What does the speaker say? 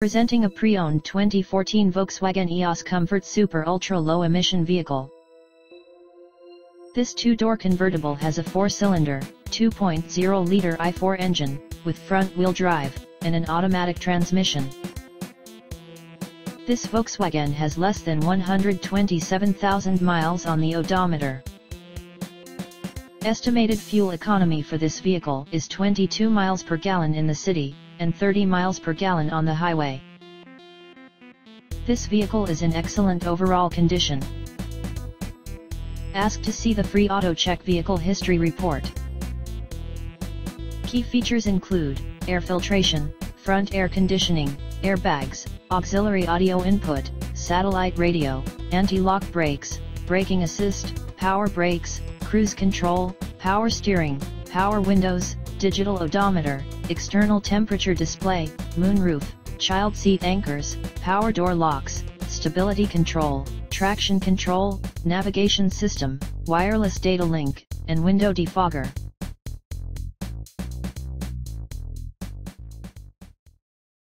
Presenting a pre-owned 2014 Volkswagen EOS Komfort Super Ultra Low Emission Vehicle. This two-door convertible has a four-cylinder, 2.0-liter i4 engine, with front-wheel drive, and an automatic transmission. This Volkswagen has less than 127,000 miles on the odometer. Estimated fuel economy for this vehicle is 22 miles per gallon in the city, and 30 miles per gallon on the highway. This vehicle is in excellent overall condition. Ask to see the free AutoCheck Vehicle History Report. Key features include, air filtration, front air conditioning, airbags, auxiliary audio input, satellite radio, anti-lock brakes, braking assist, power brakes, cruise control, power steering, power windows, digital odometer, external temperature display, moonroof, child seat anchors, power door locks, stability control, traction control, navigation system, wireless data link, and window defogger.